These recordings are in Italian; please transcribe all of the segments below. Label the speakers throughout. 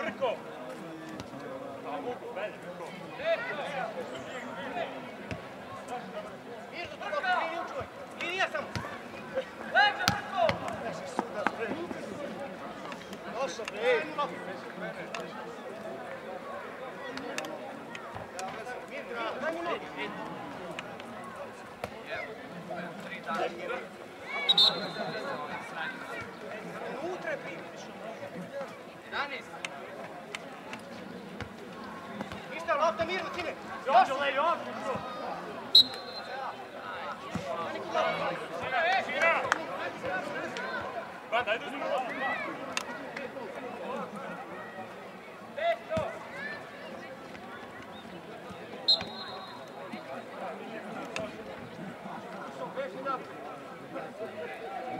Speaker 1: Franco! Linija sam! Leđa Franko! Ja se suda spremim. Došao, ej! Unutra je primjer. 11. Oktay, hafta mirno, čini. Još. Još, još. Thank you.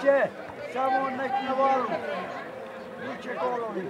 Speaker 1: Vuče, samo nek navalu. Vuče golovi.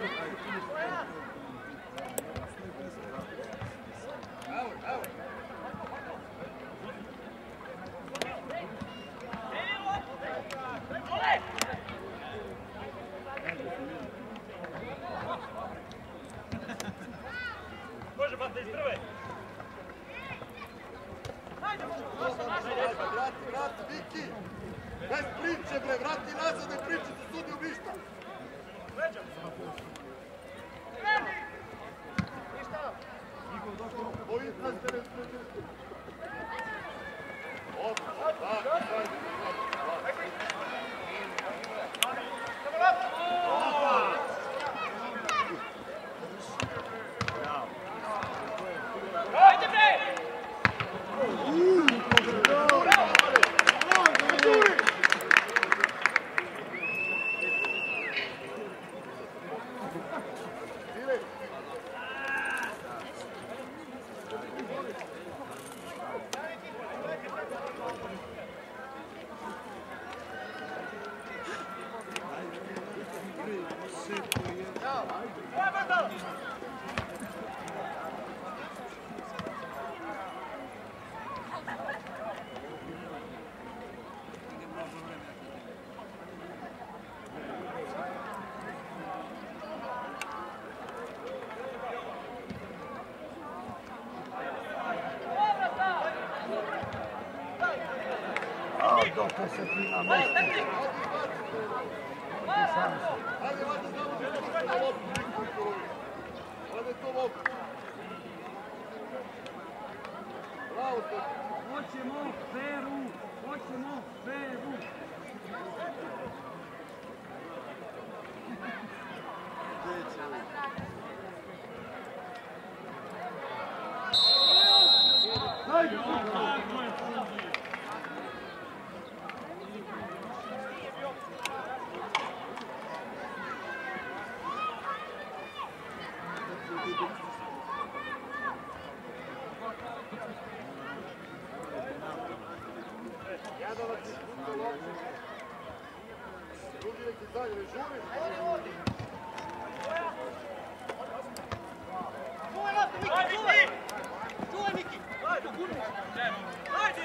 Speaker 1: Thank you. Gottes, er wie am žurite dalje, žurite. Čuvaj loptu, Miki, čuvaj! Miki! Ajde,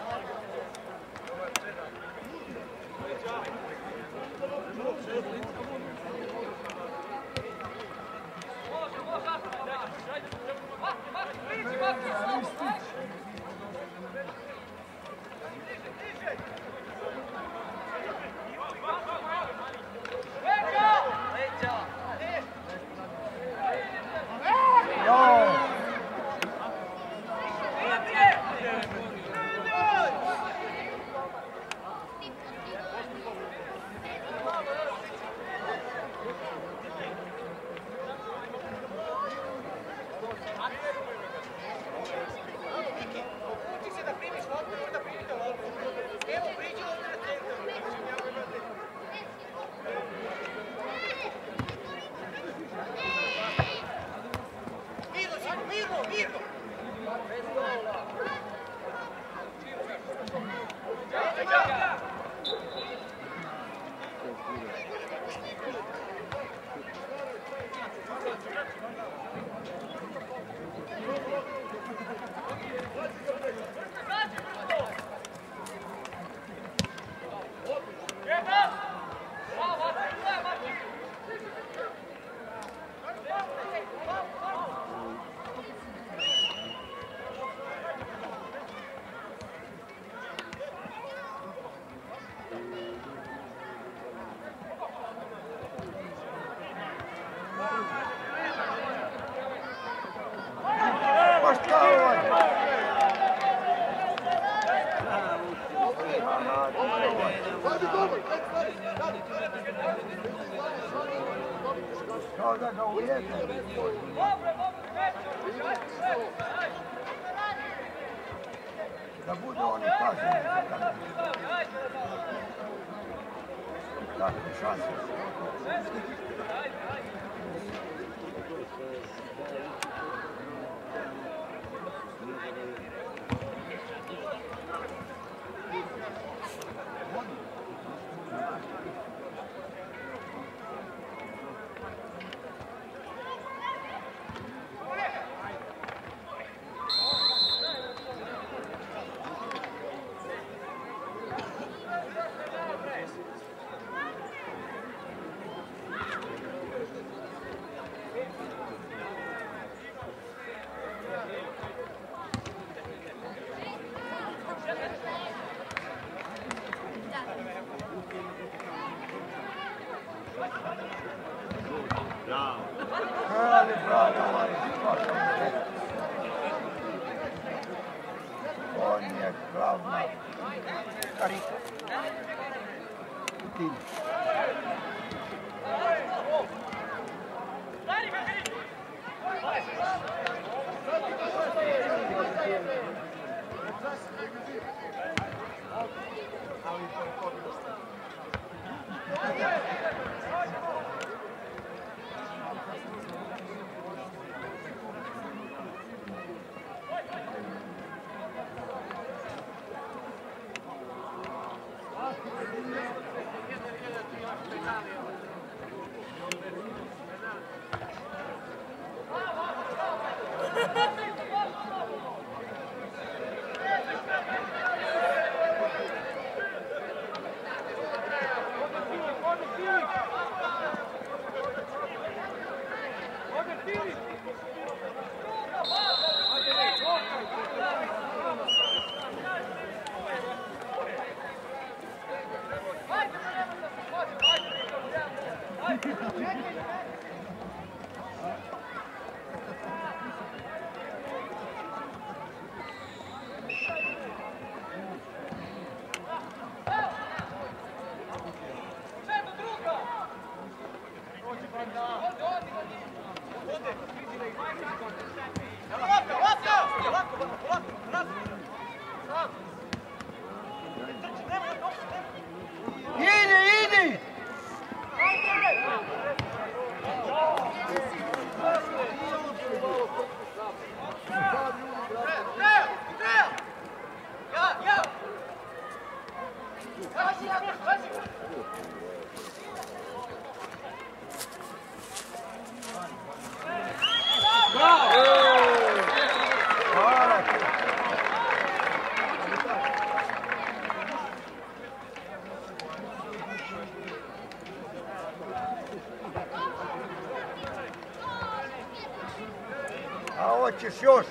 Speaker 1: А вот чешешь.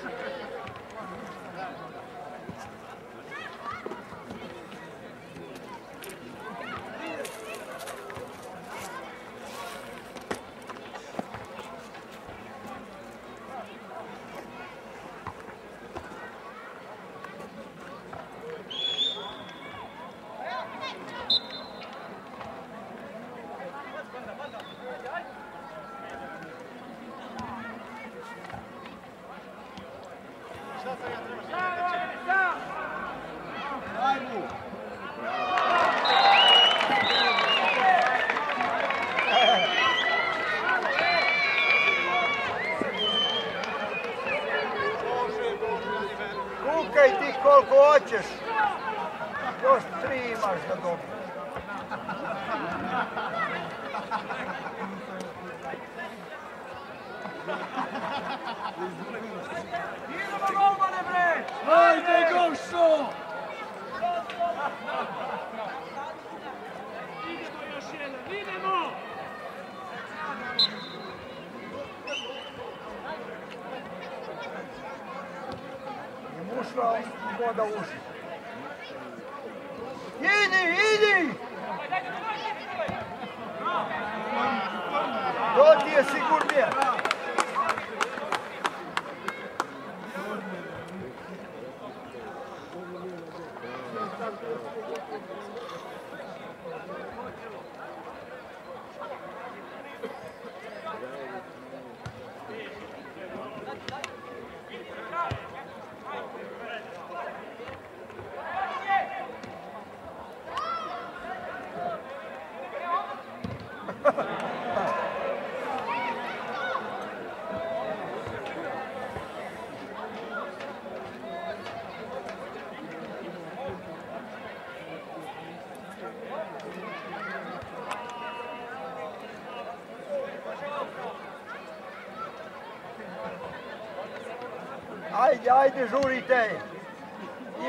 Speaker 1: Ajde, ajde, žurite.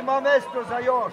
Speaker 1: Ima mesto za još.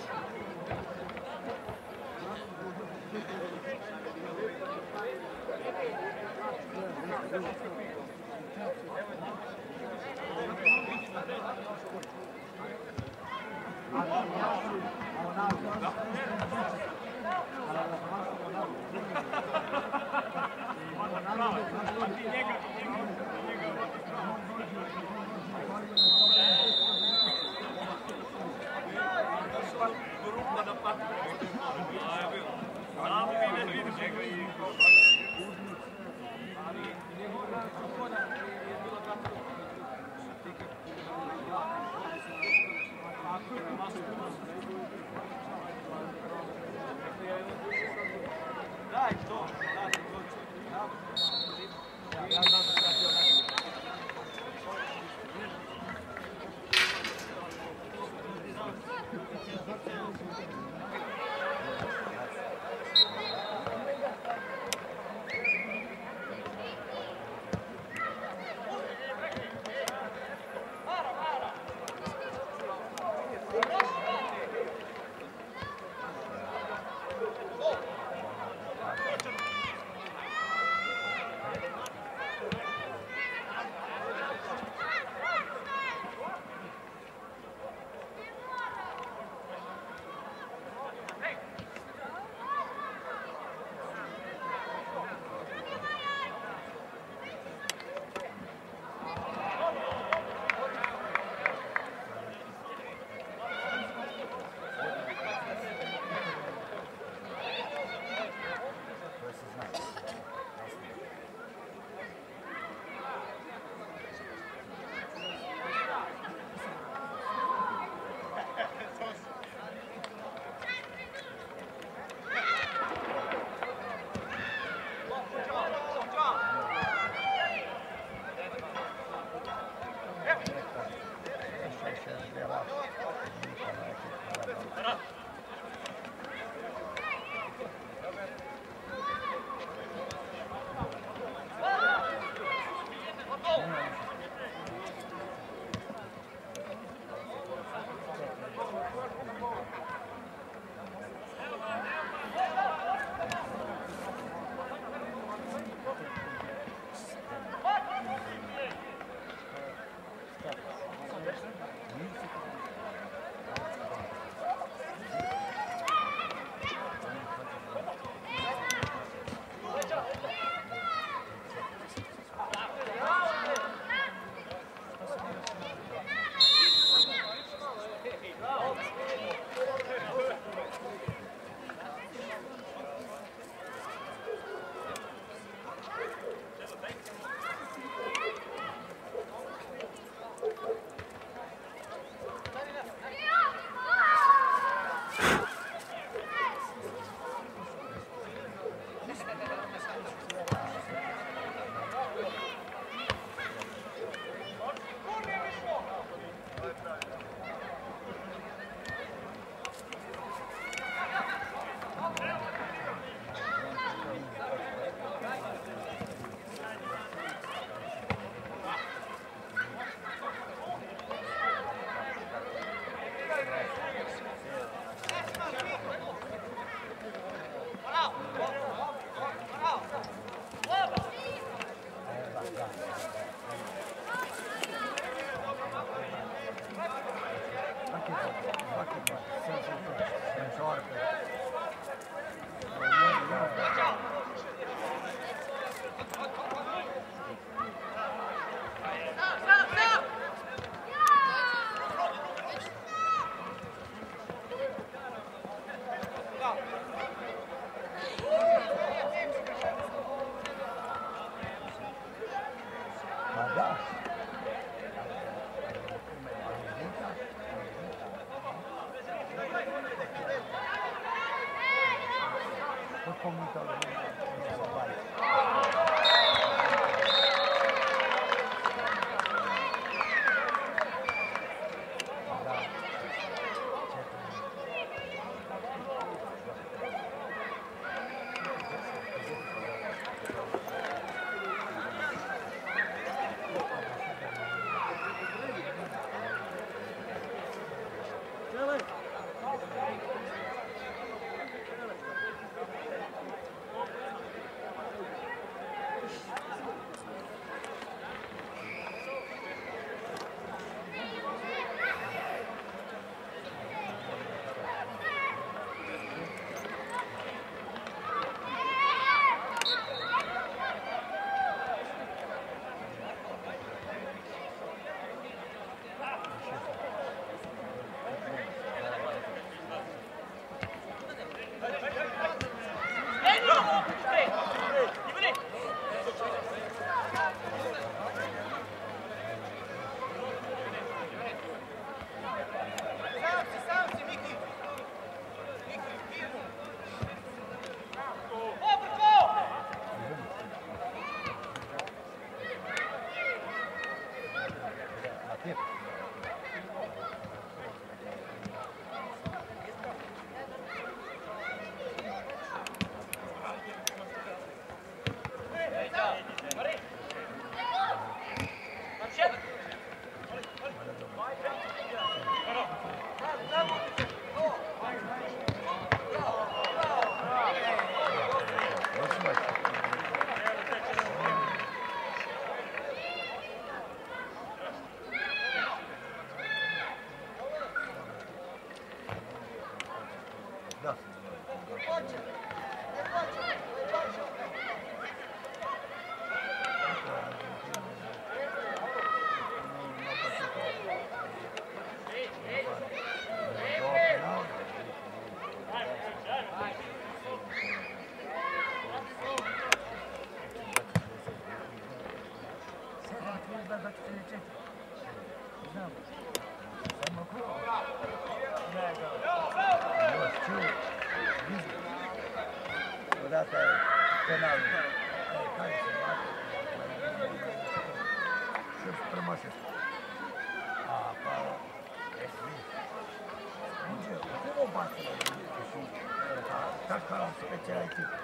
Speaker 1: Thank you.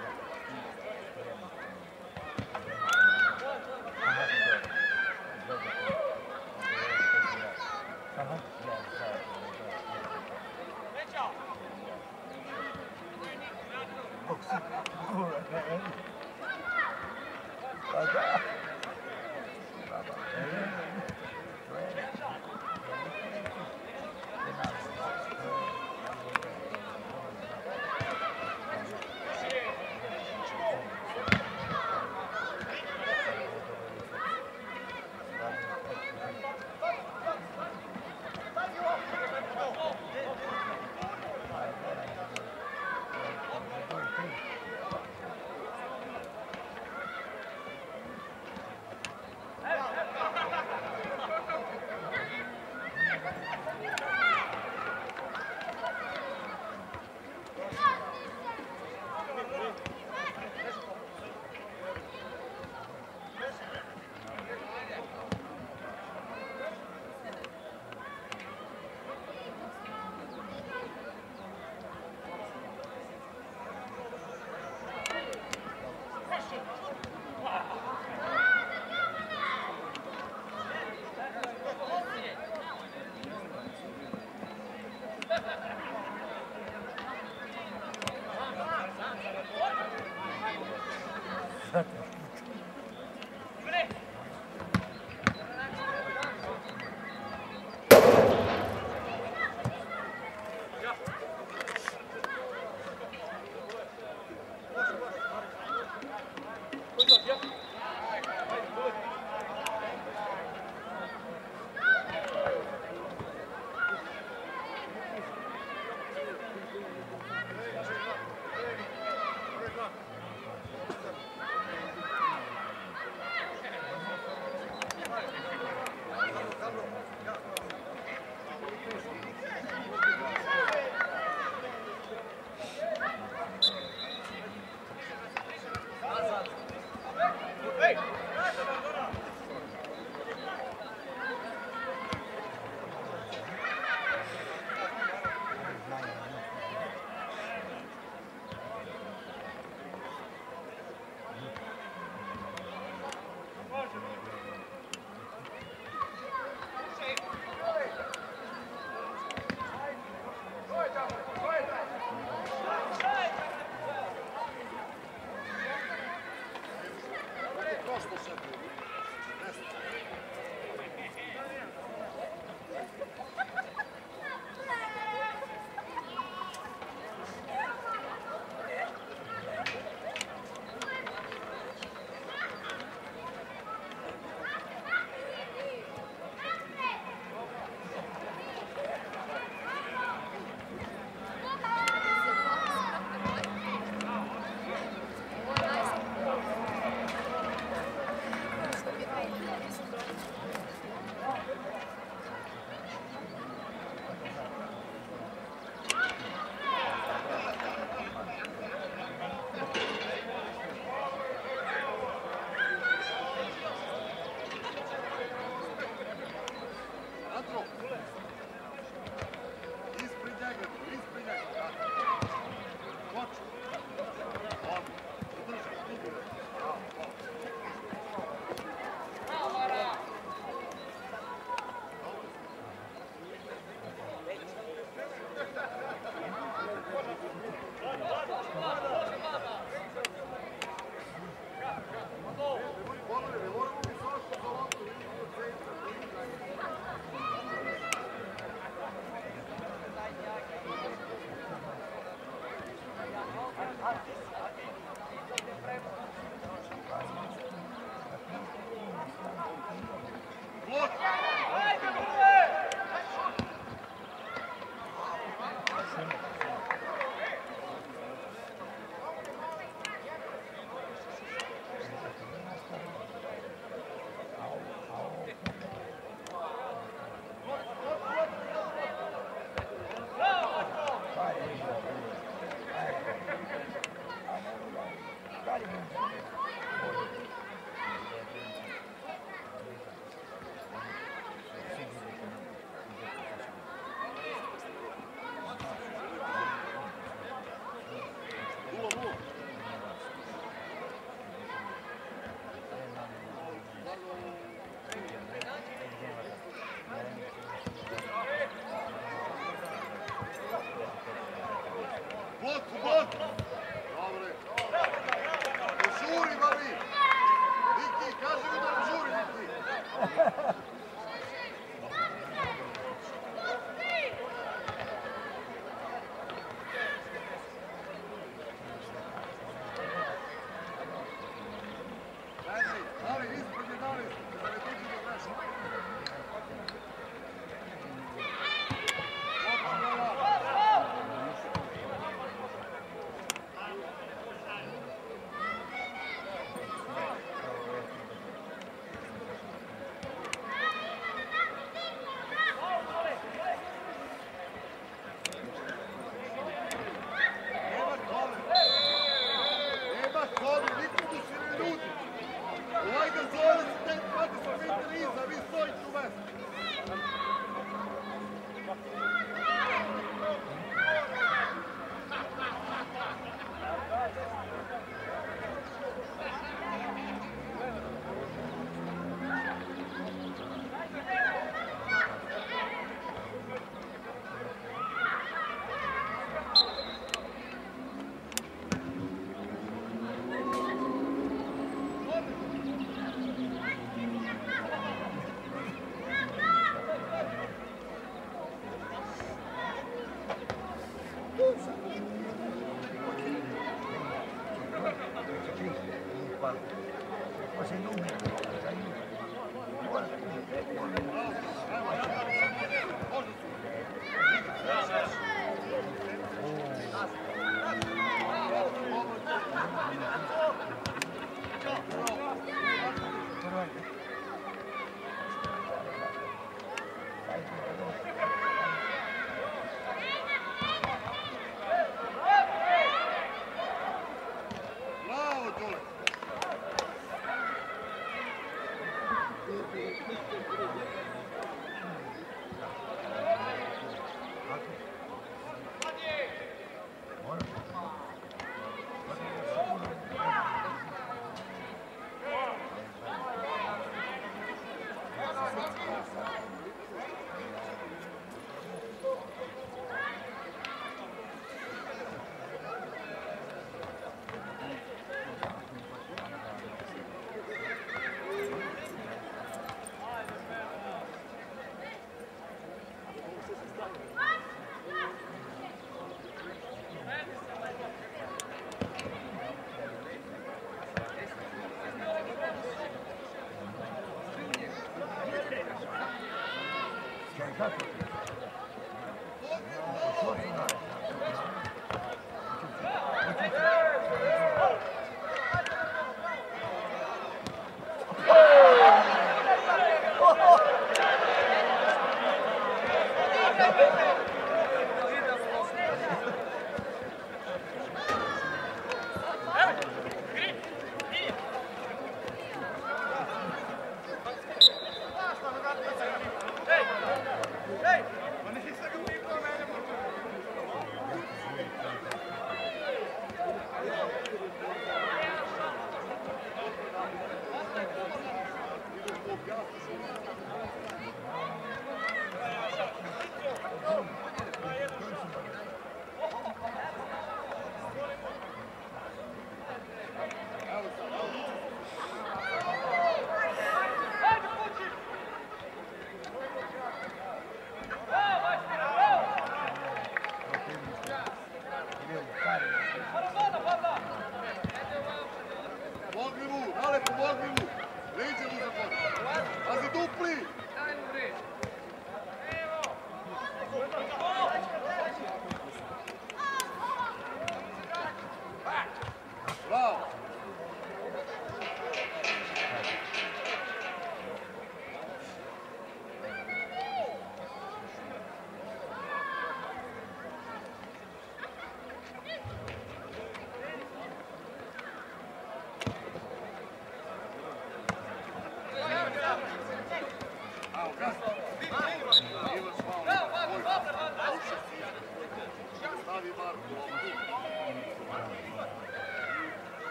Speaker 1: Thank you.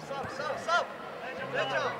Speaker 1: Sav, sav, sav. Lećao.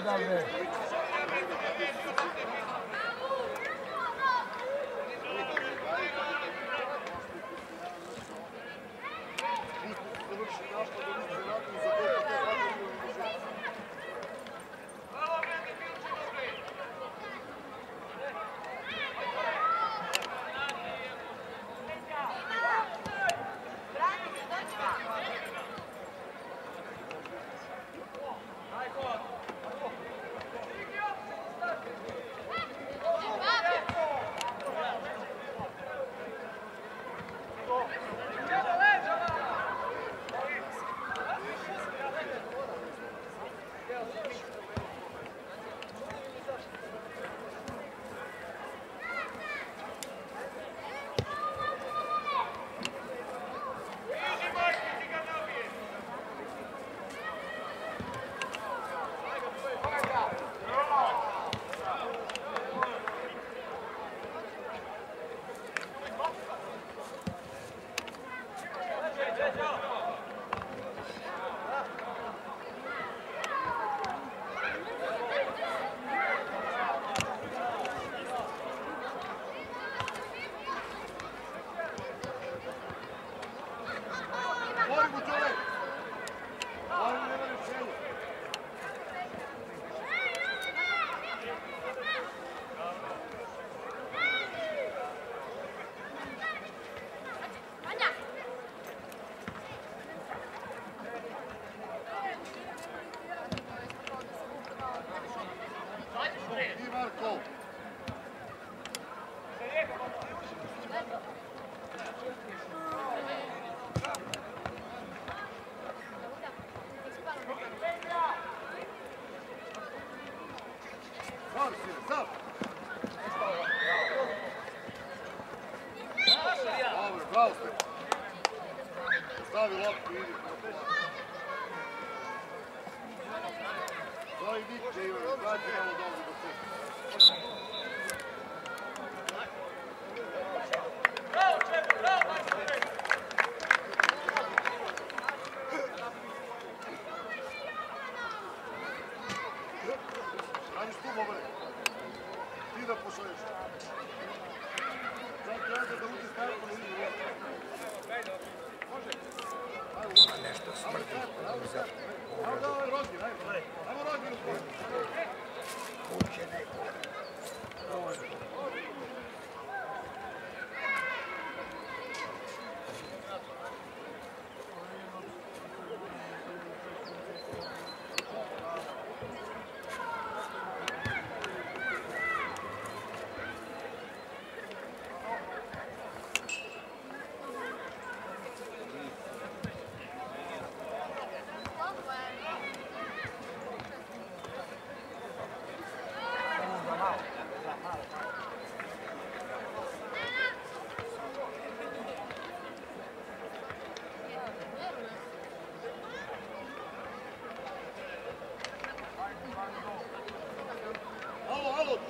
Speaker 1: Foda, velho.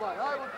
Speaker 1: var. Hay